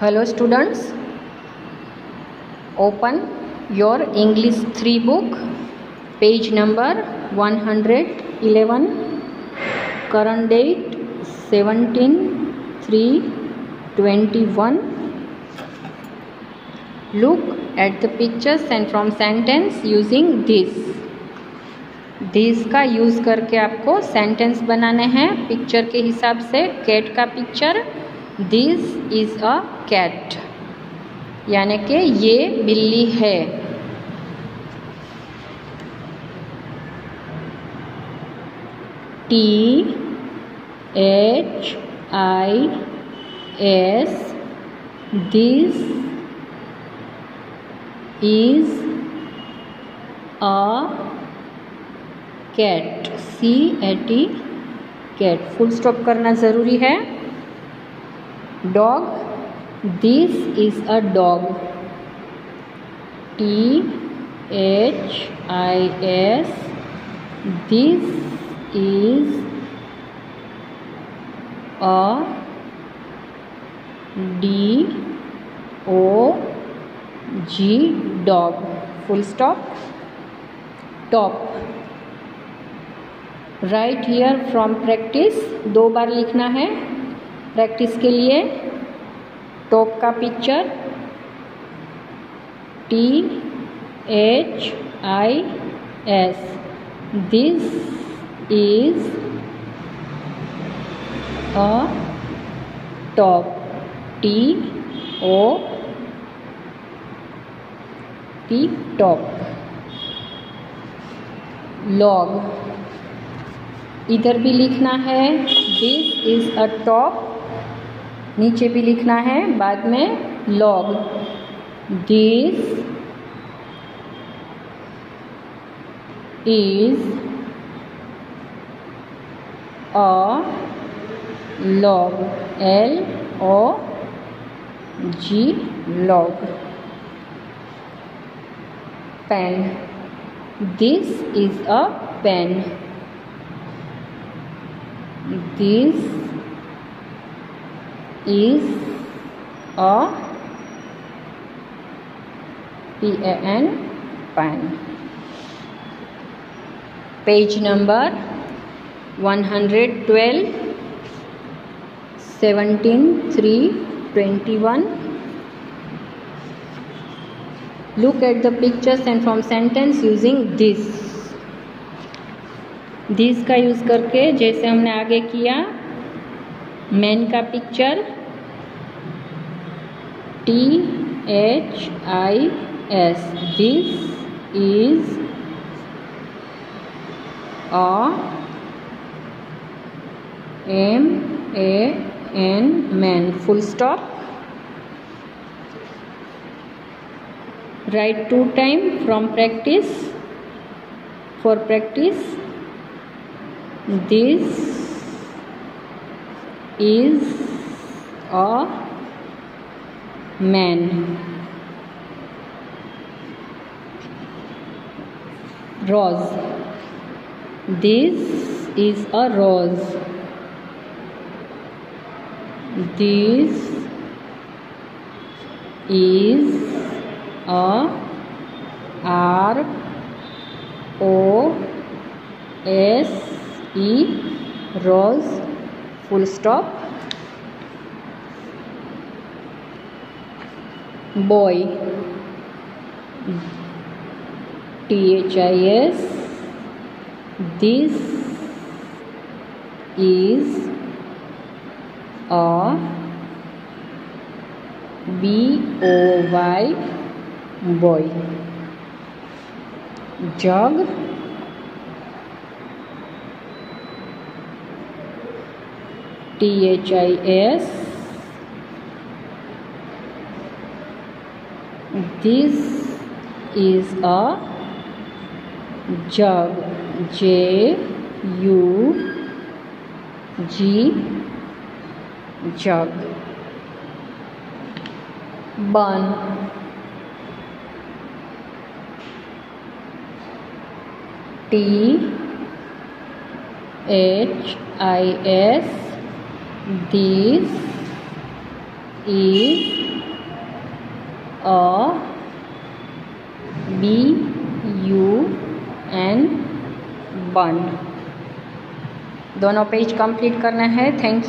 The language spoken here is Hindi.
Hello students open your English three book page number 111 current date 17 321 look at the pictures and from sentence using this this का यूज़ करके आपको सेंटेंस बनाने हैं पिक्चर के हिसाब से कैट का picture this is a cat यानी कि ये बिल्ली है। T H I S this is a cat C A T cat full stop करना ज़रूरी है। Dog this is a dog T H I S this is a D O G dog full stop top write here from practice दो बार लिखना है. प्रैक्टिस के लिए, टॉप का picture T H I S this is a top T O T top log इधर भी लिखना है दिस इज़ अ टॉप नीचे भी लिखना है, बाद में log this is a log L O G log pen this is a pen this is a P A N pan page number 112 17 3 21 look at the pictures and from sentence using this this का यूज़ करके जैसे हमने आगे किया मैन का picture T H I S this is a M A N man full stop write two time from practice for practice this is a man. Rose. This is a rose. This is a r o s e. Rose full stop? Boy. T h i s. This is a b o y boy. Jug T H I S. This is a jug J U G jug. Bun. T H I S This is a B U N bun. दोनों पेज कंप्लीट करना है. Thank you